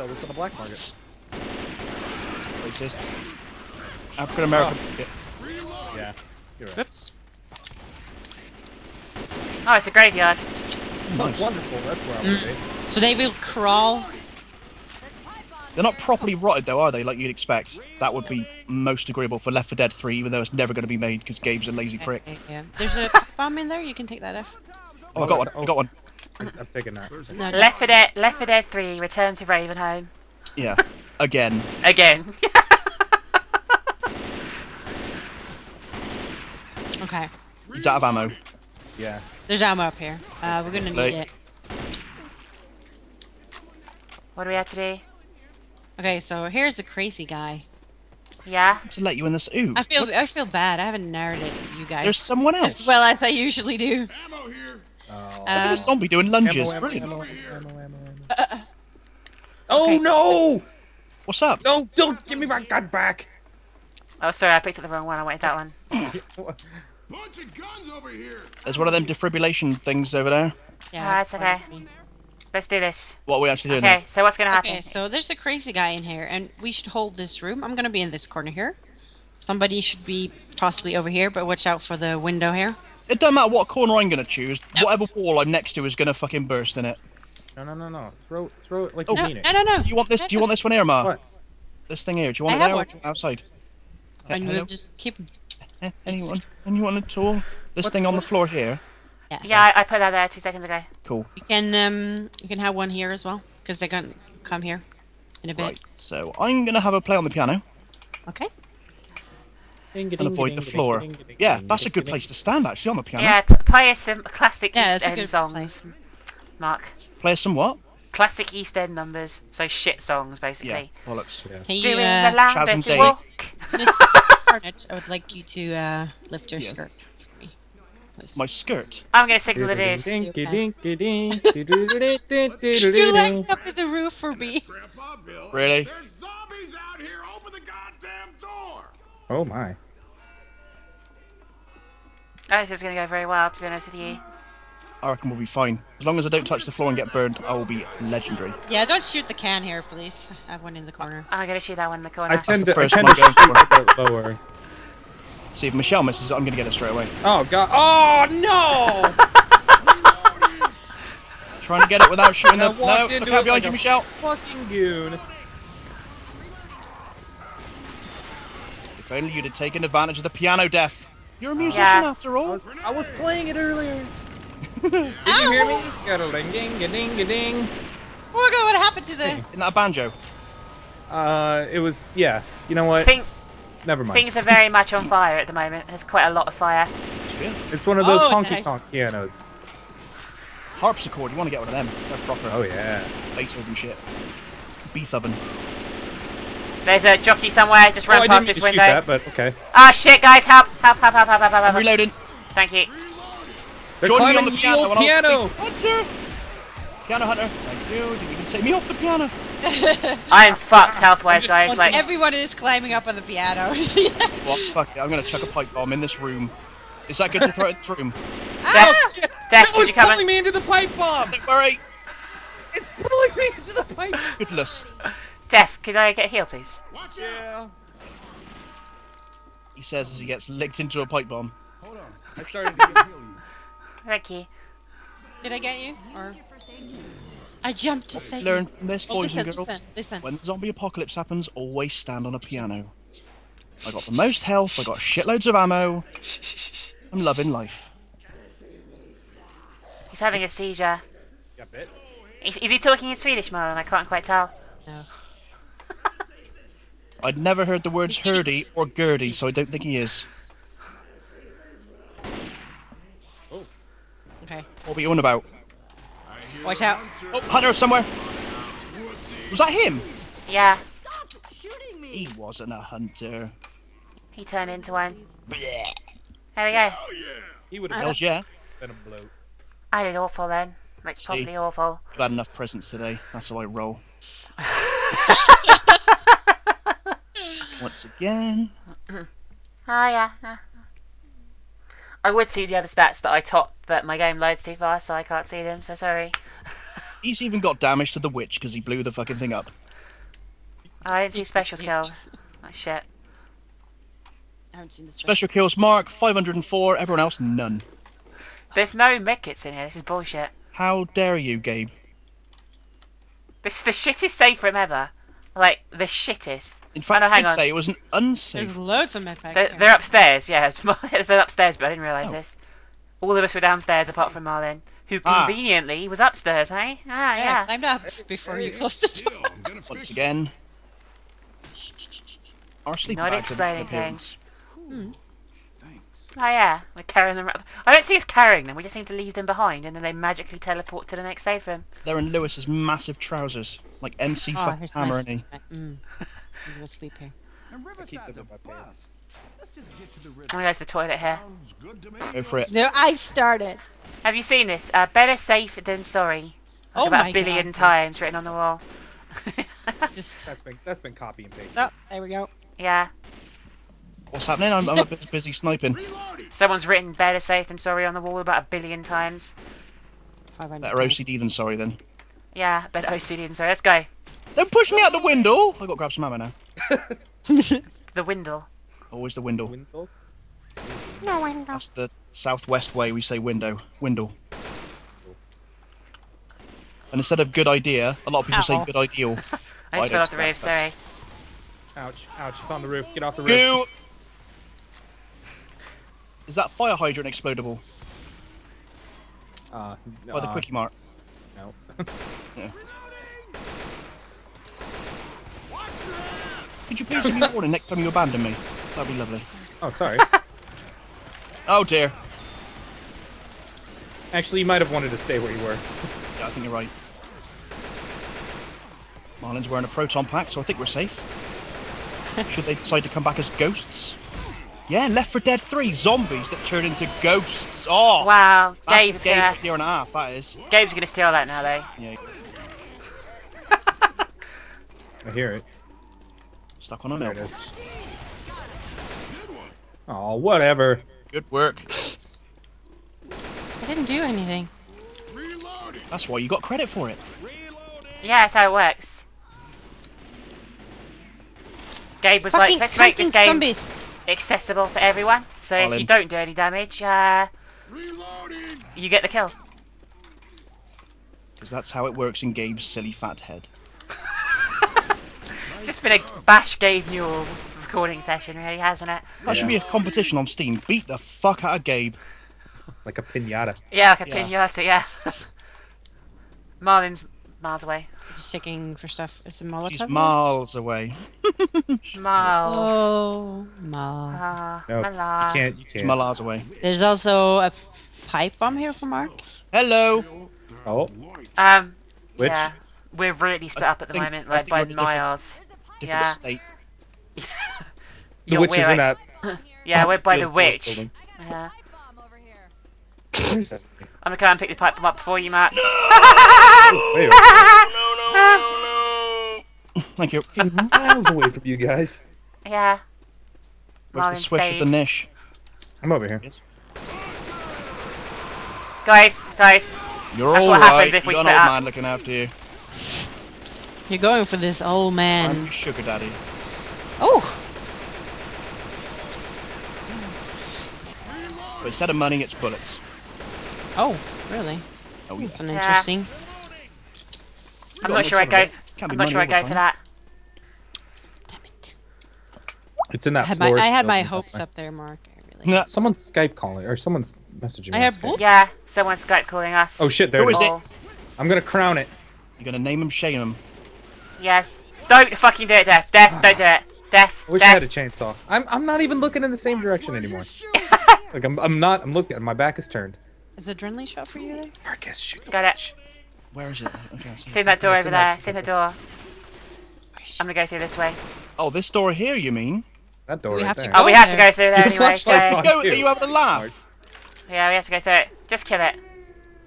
sell this on the black market. Racist. African American. Oh. Yeah. You're right. Whoops. Oh, it's a graveyard. Nice. Wonderful. That's where I want to mm. be. So they will crawl. They're not properly rotted though, are they? Like you'd expect. That would be most agreeable for Left 4 Dead 3, even though it's never going to be made because Gabe's a lazy prick. Okay, yeah. There's a bomb in there. You can take that off. Oh, I got one. I got one. I'm taking that. No, Left 4 Dead, Left 4 Dead 3, Return to Ravenholm. Yeah. Again. Again. Okay. He's out of ammo. Yeah. There's ammo up here. Uh, we're gonna need Like- it. what do we have to do? Okay, so here's the crazy guy. Yeah? To let you in this. Ooh. I feel I feel bad. I haven't narrated you guys There's someone else. as well as I usually do. Oh. Look at Uh, the zombie doing lunges. Ammo, Brilliant. ammo, ammo, ammo, ammo. Oh Okay. no! What's up? Don't don't give me my gun back! Oh, sorry, I picked up the wrong one. I wanted that one. Bunch of guns over here. There's one of them defibrillation things over there. yeah, Ah, it's that's okay. what I mean. Let's do this. What are we actually doing? Okay, so what's gonna happen? Okay, so there's a crazy guy in here, and we should hold this room. I'm gonna be in this corner here. Somebody should be possibly over here, but watch out for the window here. It doesn't matter what corner I'm going to choose. Whatever wall I'm next to is going to fucking burst in it. No no no no. Throw throw it like Oh. you No, mean it. no, no, no. Do you want this? Do you want this one here, Ma? What? This thing here. Do you want I it have there or one. do you want outside? And hello? we'll just keep. Anyone? Anyone at all? This thing on the floor here. Yeah. Yeah, I, I put that there two seconds ago. Cool. You can um, you can have one here as well, because they're gonna come here in a bit. Right. So I'm going to have a play on the piano Okay. And avoid the floor. Yeah, that's a good place to stand actually on the piano. Yeah, play us some classic Yeah, East End songs. place. Mark. Play some what? Classic East End numbers. So shit songs, basically. Yeah, basically. bollocks. Can you, Doing uh, the land Chaz and that you Dave. walk. Miss I would like you to uh, lift your Yes. skirt for me. please. My skirt. I'm gonna signal the dude. You're lighting up in the roof for me. Grandpa Bill. Really? Oh my. Oh, this is gonna go very well, to be honest with you. I reckon we'll be fine. As long as I don't touch the floor and get burned, I will be legendary. Yeah, don't shoot the can here, please. I have one in the corner. I'm gonna shoot that one in the I corner. tend the to I tend one to going shoot a bit lower. See, if Michelle misses it, I'm going to get it straight away. Oh god. Oh no! Trying to get it without shooting the... No, walked look into out behind like you, Michelle. Fucking goon. If only you'd have taken advantage of the piano death. You're a musician Yeah. after I all. was, I was playing it earlier. Did you hear me? Got a ding ding a ding a ding. Oh my god, what happened to the... Isn't that a banjo? Uh, it was yeah. You know what? Think Never mind. things are very much on fire at the moment. There's quite a lot of fire. It's good. It's one of those Oh, honky nice. tonk pianos. Harpsichord, you want to get one of them. They're proper Oh yeah. Beethoven shit. Beethoven. There's a jockey somewhere. Just Oh, run I past didn't this mean shoot window. that, but okay. Ah shit, guys, help! Help! Help! Help! Help! Help! help, I'm help. reloading. Thank you. They're Join me on the the piano. old piano. Hunter! Piano Hunter. Thank you. You can take me off the piano. I'm fucked health-wise, Just guys. Like, Everyone is climbing up on the piano. What? Fuck it. I'm going to chuck a pipe bomb in this room. Is that good to throw in this room? Death, Death, No, you it's come pulling in? me into the pipe bomb. Don't worry. It's pulling me into the pipe. Goodness. Death, could I get a heal, please? Watch out. Yeah. He says as he gets licked into a pipe bomb. Hold on. I started to Heal you. Thank you. Did I get you? Or... I jumped to save Learn you. from this, Oh, boys and listen, girls. listen, listen. When the zombie apocalypse happens, always stand on a piano. I got the most health, I got shitloads of ammo. I'm loving life. He's having a seizure. Got bit. Is, is he talking in Swedish, Marlon? I can't quite tell. No. I'd never heard the words hurdy or gurdy, so I don't think he is. Oh. Okay. What were you on about? Watch out. Oh, Hunter somewhere! Was that him? Yeah, Stop shooting me! He wasn't a hunter. he turned into one. Blech. There we go. He would have Hells yeah. been a bloat. I did awful then. Like, See? properly awful. You've had enough presents today. That's how I roll. Once again. Oh, yeah. yeah. I would see the other stats that I topped, but my game loads too fast, so I can't see them, so sorry. He's even got damage to the witch because he blew the fucking thing up. I didn't see special skill. Oh, shit. I haven't seen this. Special kills Mark 504. Everyone else none. There's no medkits in here. This is bullshit. How dare you, Gabe? This is the shittest safe room ever. Like, the shittest. In fact, no, I hang did say it was an unsafe. There's loads of medpacks. They're, here. they're upstairs, yeah. There's an upstairs, but I didn't realise Oh. this. All of us were downstairs apart from Marlin, who Ah. conveniently was upstairs, hey? Ah, Yeah, yeah. climbed up before you closed the door. Still, I'm gonna Once again. Our sleeping Not bags have an explaining appearance. it. Thanks. Oh, yeah. We're carrying them. around. I don't see us carrying them. We just seem to leave them behind, and then they magically teleport to the next safe room. They're in Lewis's massive trousers, like MC Oh, Hammer, my and he. Mm. I'm gonna sleep here. And Riverside's a bust. Let's just get to the river. I'm gonna go to the toilet here. Sounds good to. Go for it. No, I started. Have you seen this? Uh, better safe than sorry. Oh About my a billion God. times written on the wall. It's just. That's been that's been copy and paste. Oh, there we go. yeah. What's happening? I'm, I'm a bit busy sniping. Reloading. Someone's written better safe than sorry on the wall about a billion times. 500. Better OCD than sorry then. Yeah, better OCD than sorry. Let's go. Don't push me out the window! I got to grab some ammo now. The window. Always the window. Window. No window. That's the southwest way we say window. Window. And instead of good idea, a lot of people say good ideal. I I just fell don't off the roof, stop sorry. Ouch! Ouch! It's on the roof. Get off the roof. Goo! Is that fire hydrant explodable? Uh, By the uh, quickie mark. No. Could you please give me a warning next time you abandon me? That'd be lovely. oh, sorry. Oh dear. Actually, you might have wanted to stay where you were. Yeah, I think you're right. Marlin's wearing a proton pack, so I think we're safe. Should they decide to come back as ghosts? Yeah, Left 4 Dead 3 zombies that turn into ghosts. Oh, Wow, that's Gabe's the game gonna, year and a half. That is. Gabe's gonna steal that now, though. Yeah, I hear it. Stuck on a There it mailbox. Oh, whatever. Good work. I didn't do anything. Reloading. That's why you got credit for it. Reloading. Yeah, that's how it works. Gabe was Fucking like, let's make this game zombies. accessible for everyone. So if you don't do any damage, uh, you get the kill. Because that's how it works in Gabe's silly fat head. It's just been a bash Gabe Newell recording session, really, hasn't it? That should be a competition on Steam. Beat the fuck out of Gabe. Like a pinata. Yeah, like a Yeah. pinata, yeah. Marlin's miles away. Just checking for stuff. It's a Molotov. She's miles away. Miles. Oh, Mal. Ah, No, Mala. you can't. You can't. miles away. There's also a pipe bomb here for Mark. Hello. Oh, Um, which? yeah. We're really split I up at the moment, I like by we're in a different- miles. Different Yeah. state. The You're- witch we're is in that. Yeah, we're by the witch. Yeah. I'm gonna come and pick the pipe bomb up for you, Matt. Wait, No, no, no. Thank you. miles away from you guys. Yeah. Where's the Marlin swish of the stayed. niche? I'm over here. Guys, guys, You're That's all what right. happens if you we got an old man looking after you. You're going for this old man. I'm man. your sugar daddy. Oh, But instead of money, it's bullets. oh, really? Oh yeah. That's an Yeah. interesting. I'm not sure I'd go. of it. Can't I'm not sure I'd go time. for that. Damn it. It's in I that had my floor I had still, my isn't it? hopes up there, Mark. I really. Nah. Someone's Skype calling, or someone's messaging. I on have Skype. both. Yeah, someone's Skype calling us. Oh shit! There Who it is is. It? I'm gonna crown it. You're gonna name him, shame him. Yes. Don't fucking do it, Death. Death, don't do it. Death. I wish I had a chainsaw. I'm I'm not even looking in the same direction anymore. like I'm I'm not. I'm looking. My back is turned. Is adrenaline shot for you there? Marcus, shoot. the Got it. Where is it? Okay, I see It's that door over there. It's in the secret door. I'm gonna go through this way. Oh, this door here, you mean? That door We right have to there. go. Oh, we have to go through there anyway. flashlight So on. Go, you. are you having a laugh? yeah, we have to go through it. Just kill it.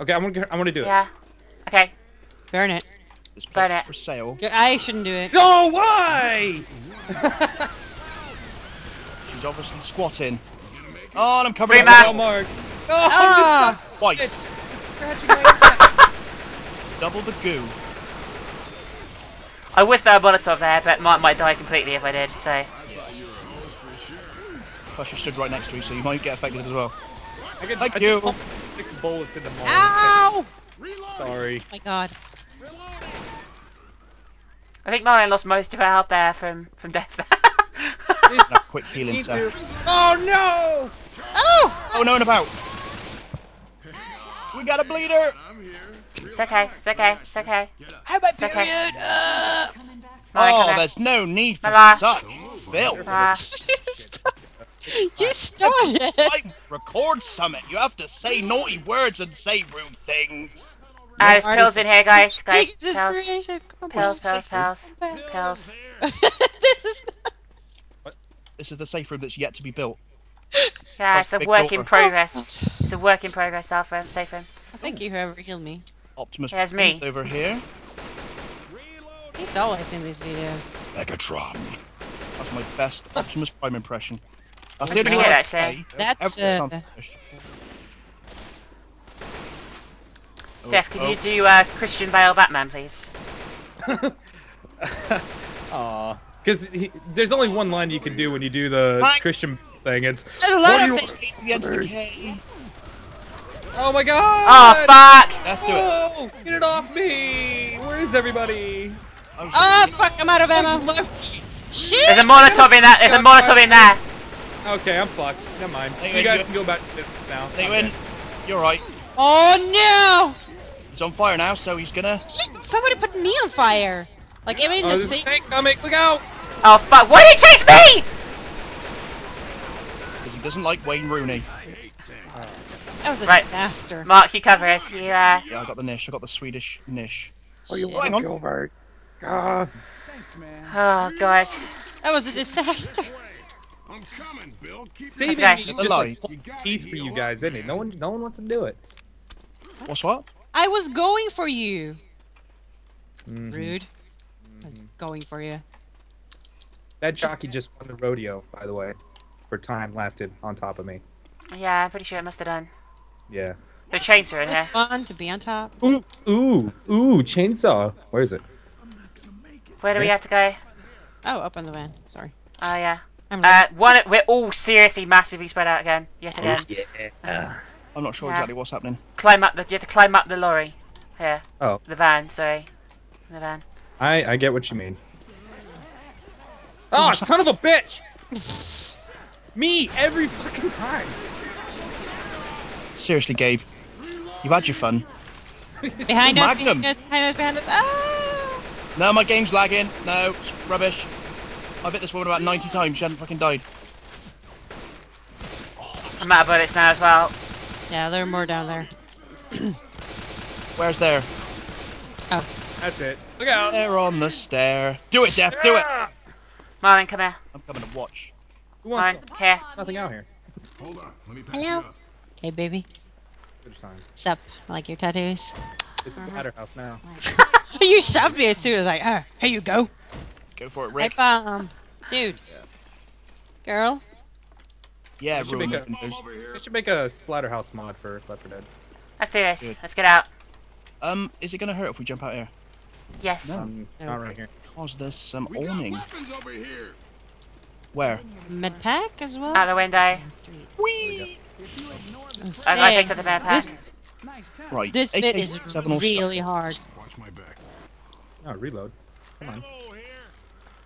Okay, I'm gonna I'm gonna do it. Yeah. Okay. Burn it. This place is for sale. I shouldn't do it. No, why? She's obviously squatting. Oh, and I'm covering Rima. it Oh, with Mark. Oh, Ah! twice. scratching my neck. double the goo. I would throw a Molotov there, but Mark might die completely if I did, so... Plus, you stood right next to you, so you might get affected as well. I could, Thank I you. Six bullets in the mall. Ow! Sorry. Oh my god. I think Marion lost most of her health there from, from death. Now, quick healing Me set. too. Oh no! Oh! Oh, no and about. We got a bleeder. it's okay, it's okay, it's okay. How about It's okay. period? Uh, Oh, there's no need for Mala. such filth. You started. I record summit. You have to say naughty words and say rude things. Ah, there's pills in here, guys. Guys, Biggest pills. inspiration. Come Pills, pills, pills. Pills. this is This is the safe room that's yet to be built. Yeah, it's a work in door. progress. It's a work in progress, safe room, safe room. Thank you, whoever healed me. Optimus There's me. over here. He's always in these videos. Megatron. That's my best Optimus Prime impression. That's That's the only pretty one I actually. say. That's, Every uh, time I push. Oh, Jeff, can oh, you do uh, Christian Bale Batman, please? Aw. Because there's only one line you can do when you do the Fine. Christian thing. It's. There's a What lot do of you- things. The Ends Decay. Oh my god! Oh, fuck! Let's do it. Oh, get it off me! Where is everybody? I Oh fuck! I'm out of ammo. Shit! There's a Molotov in that. There's a Molotov in there. Okay, I'm fucked. Never mind. Hey, you guys can go back to this now. They I'm win. You're right. Oh He's on fire now, so he's gonna. Somebody put me on fire. Like I mean, Oh, the there's a same. tank coming. Look out! Oh, fuck. Why did he chase me? Because he doesn't like Wayne Rooney. That was a Right. disaster. Mark, you cover us. You, uh... Yeah, I got the niche. I got the Swedish niche. Shit. Hang on. Gilbert. God. Oh, God. That was a disaster. I'm coming, Bill. Keep Saving Okay. me is That's just a like lie. teeth for you guys, isn't it? No one, no one wants to do it. What's what? I was going for you. Mhm. Rude. I was going for you. That jockey just won the rodeo, by the way, for time lasted on top of me. Yeah, I'm pretty sure it must have done. Yeah. The chainsaw in here. fun to be on top. Ooh, ooh, ooh, chainsaw. Where is it? Where do we have to go? Oh, up on the van. Sorry. Oh, yeah. I'm Uh, one, we're all seriously massively spread out again. Yet again. Oh, yeah. I'm not sure Yeah. exactly what's happening. Climb up the, you have to climb up the lorry. Here. Oh. The van, sorry. The van. I, I get what you mean. Oh, son of a bitch! Me every fucking time. Seriously, Gabe. You've had your fun. behind us, Magnum. behind us, behind us, behind us. Ah! No, my game's lagging. No, it's rubbish. I've hit this woman about 90 times. She hasn't fucking died. I'm out of bullets now as well. Yeah, there are more down there. Where's there? Oh, That's it. Look out. They're on the stair. Do it, Death. Do it. Marlon, come here. I'm coming to watch. Who wants Marlon, here. nothing out here? Hold on. Let me patch Hello. you up. hey baby. Good time. Sup? I like your tattoos. It's Splatterhouse now. you shoved me too. It's like, ah, here you go. Go for it, Hey, Rick. bomb. Dude. Girl. Yeah, should ruin make a- windows. Over here. I should make a Splatterhouse mod for Left 4 Dead. Let's do this. Good. Let's get out. Um, is it gonna hurt if we jump out here? Yes. Um, not right here. Cause there's some We got awning. weapons over here. Where? Med pack as well. Out the window. Whee! I, I picked up the bear pack. This, Right. this bit is AK-47 really stuff. hard. Watch my back. Oh, reload. Come on.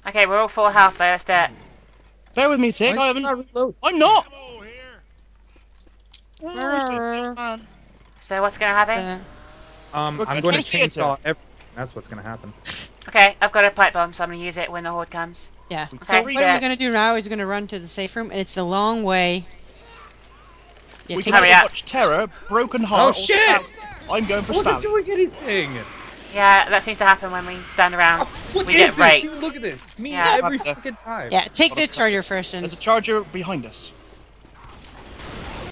Okay, we're all full health though. Let's do it. Bear with me, Tick. I is it haven't. not? I'm not. Oh, here. Uh, So what's gonna happen? Um, We're I'm going going to to chainsaw everything. That's what's going to happen. Okay, I've got a pipe bomb, so I'm gonna use it when the horde comes. yeah. Okay, So what yeah. we're gonna do now is gonna run to the safe room, and it's a long way. Yeah, We take can Hurry either up. watch Terror, Broken Heart, Oh, shit! I'm going for I wasn't doing anything. Yeah, that seems to happen when we stand around. Oh, what we is get this? raped. Look at this. Me Yeah. every fucking time. Yeah, take the charger first, and There's a charger behind us.